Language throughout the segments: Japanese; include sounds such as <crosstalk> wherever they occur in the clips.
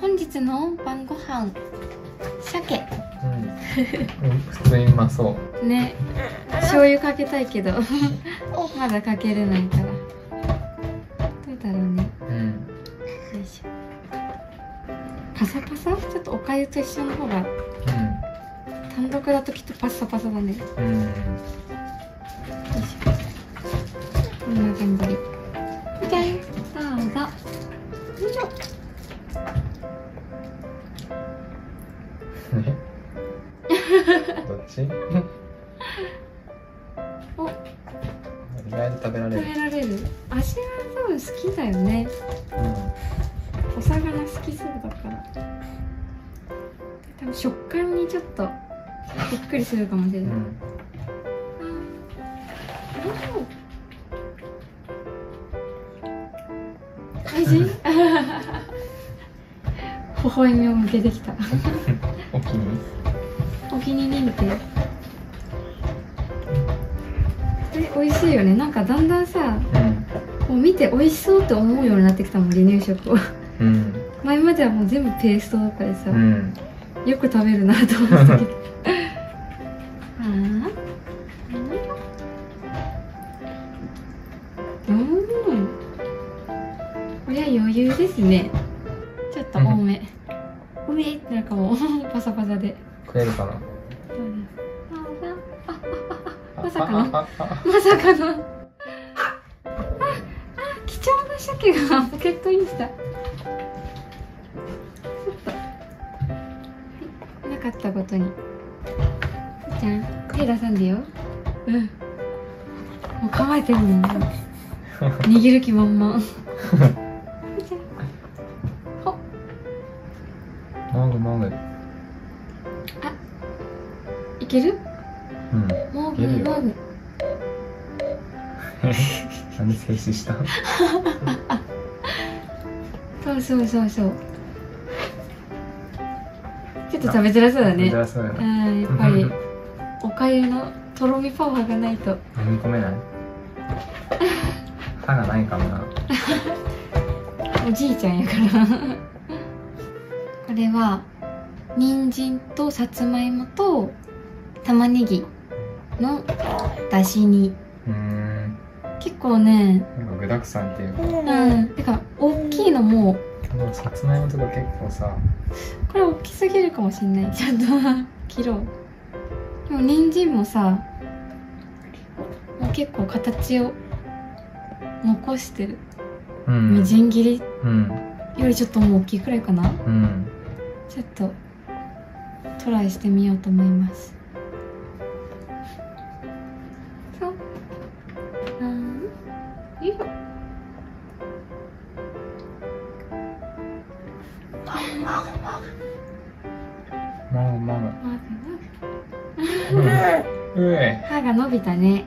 本日の晩ご飯鮭。うん、うん、普通にうまそう。ね。醤油かけたいけど。<laughs> まだかけれないから。どうだろうね。うん。よいしょパサパサ？ちょっとおかゆと一緒の方が。単独だときっとパッサパサだね。ようん <laughs> どっち？<laughs> お意外と食べられる。食べられる。味は多分好きだよね。お魚好きそうだから。多分食感にちょっとびっくりするかもしれない、うん。うん大事？<laughs> 微笑みを向けてきた。お気にお気に入りって。え美味しいよね。なんかだんだんさうん。もう見て美味しそうって思うようになってきたもん離乳食を。うん。前まではもう全部ペーストとかでさ、うん。よく食べるなと思って。たけどあー。うん。これは余裕ですねっと多め、うめってなるかも <laughs> パサパサで。食えるかな？まさかの。まさかの。<laughs> ああ貴重な鮭がポケットインした。ちょっと。はいなかったことに。じゃん。手出さんでよ。うん。もう構えてるもん <laughs> 握る気満々もぐもぐいける？うん。もぐいけるよ。もぐなんで静止した？<laughs> そうそうそうそう。ちょっと食べづらそうだね。珍しそうんやっぱりおかゆのとろみパワーがないと。飲み込めない？歯がないかもな。<laughs> おじいちゃんやからこれは人参とさつまいもと玉ねぎのだし煮うーん。結構ねなんか具だくさんっていうか。うん。てか大きいのもこのさつまいもとか結構さこれ大きすぎるかもしんない。ちゃんと <laughs> 切ろう。でも人参もさもう結構形を残してる。うん。みじん切りうん。よりちょっともう大きいくらいかな。うんちょっとトライしてみようと思います。そう。うんよいしょもぐもまずぐ歯が伸びたね。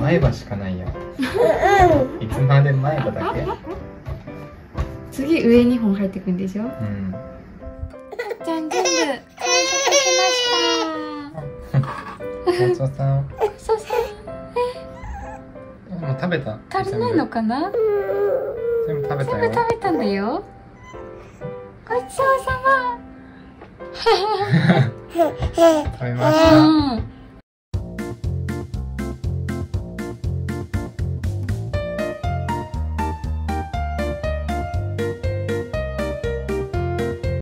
前歯しかないやいつまで前歯だけ？次上2本入ってくんでしょ？うん。じゃん全部完食しましたごちそうさん。そうそうもう食べた？足りないのかな？全部食べた全部よ食べたんだよ。ごちそうさま。食べました。うん